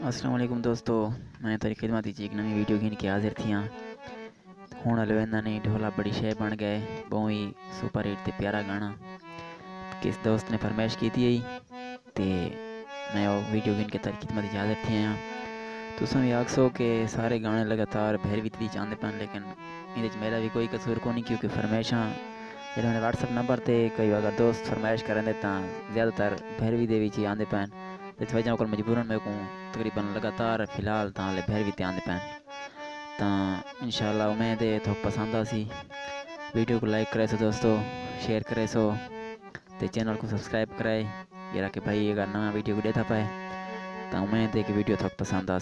असलम दोस्तों, मैं तेरी खिदमत एक नवी वीडियो घिन के हाजिर थी हाँ। हूँ अलवेंदा नहीं, ढोला बड़ी शे बन गए बहुत ही सुपर हिट ते प्यारा गाना। किस दोस्त ने फरमाइश की थी ते मैं वो वीडियो घिन के तेरी खिदमत हाजिर थी आया तुम भी आखसो कि सारे गाने लगातार भैरवी भी चाहते पे लेकिन ये मेरा भी कोई कसूर को नहीं क्योंकि फरमाइशा जो मैंने व्हाट्सअप नंबर से कई अगर दोस्त फरमाइश करें तो ज़्यादातर भैरवी दे आते पैन। इस वजह को मजबूरन मेरे को। तकरीबन लगातार फ़िलहाल ताले फिर भी ध्यान पैन। तो इनशाला उम्मीद है तो पसंद आ सी वीडियो को लाइक करे सो दोस्तों, शेयर करे सो तो चैनल को सब्सक्राइब कराए। ये कि भाई अगर नवा वीडियो को देखा पाए तो उम्मीद है कि वीडियो थोड़ा पसंद आ